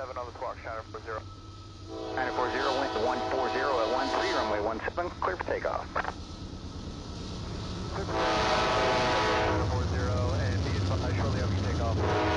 seven on the squawk, China 40. China 40, wind 140 at 13, runway one 17, clear for takeoff. China 40, and be advised shortly after takeoff.